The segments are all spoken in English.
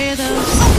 hear those.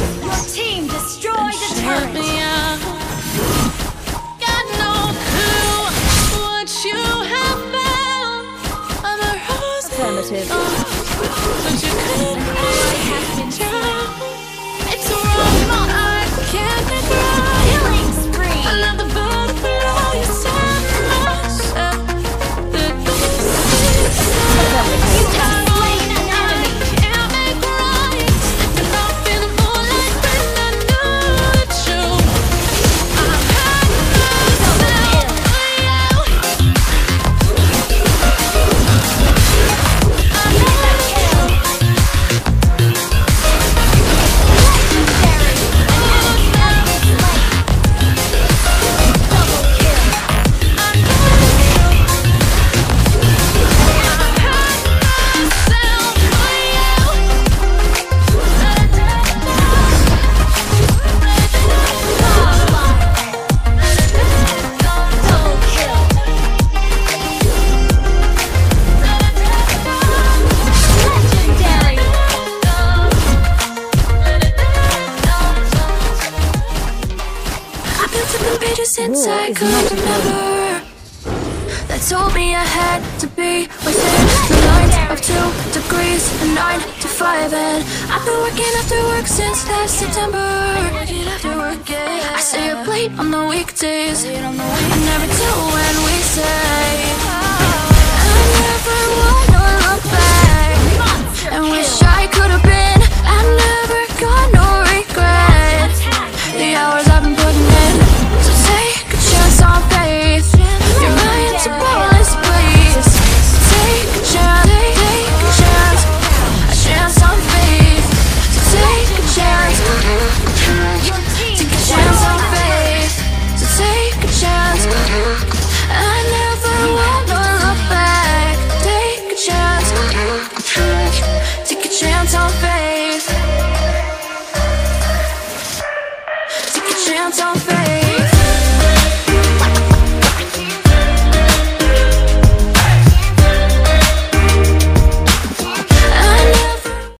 You since I could remember. That told me I had to be within the lines of two degrees and nine to five. And I've been working after work since last September. I stay up late on the weekdays. I never tell when we say.